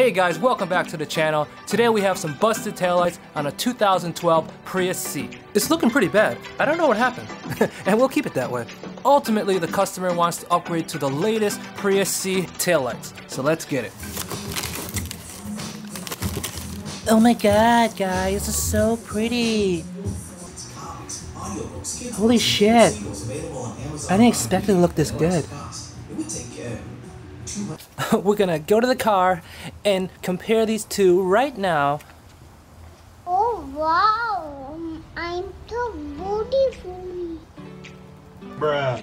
Hey guys, welcome back to the channel. Today we have some busted taillights on a 2012 Prius C. It's looking pretty bad. I don't know what happened. and we'll keep it that way. Ultimately, the customer wants to upgrade to the latest Prius C taillights. So let's get it. Oh my god, guys, this is so pretty. Holy shit. I didn't expect it to look this good. We're gonna go to the car and compare these two right now. Oh wow, I'm so beautiful. Bruh.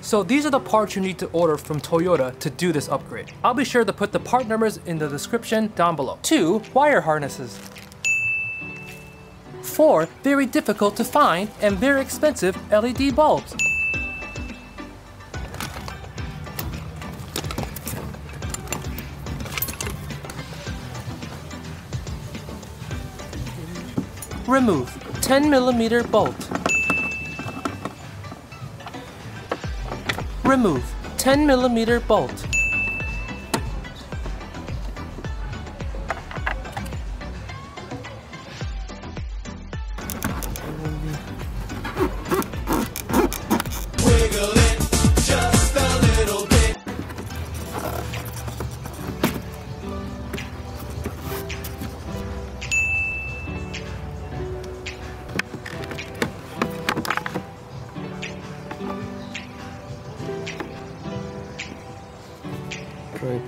So these are the parts you need to order from Toyota to do this upgrade. I'll be sure to put the part numbers in the description down below. Two wire harnesses. Four very difficult to find and very expensive LED bulbs. Remove 10 millimeter bolt. Remove 10 millimeter bolt. Right.